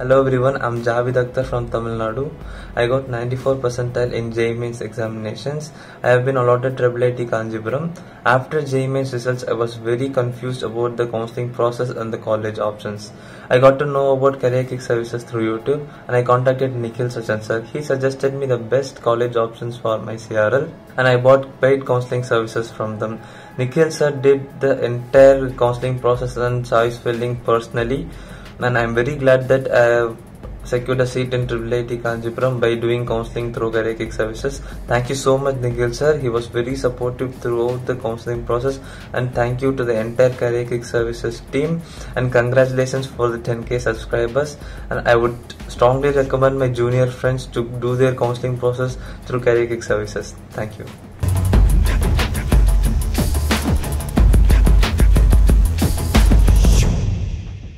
Hello everyone, I'm Jaavid Aktar from Tamil Nadu. I got 94 percentile in JEE Mains examinations. I have been allotted IIIT Kancheepuram. After JEE Mains results, I was very confused about the counseling process and the college options. I got to know about Career Kick services through YouTube and I contacted Nikhil Sachan sir. He suggested me the best college options for my CRL and I bought paid counseling services from them. Nikhil sir did the entire counseling process and choice filling personally and I'm very glad that I have secured a seat in IIIT Kancheepuram by doing counseling through Kick services. Thank you so much Nikhil sir. He was very supportive throughout the counseling process and thank you to the entire Kick services team and congratulations for the 10k subscribers and I would strongly recommend my junior friends to do their counseling process through Kick services. Thank you.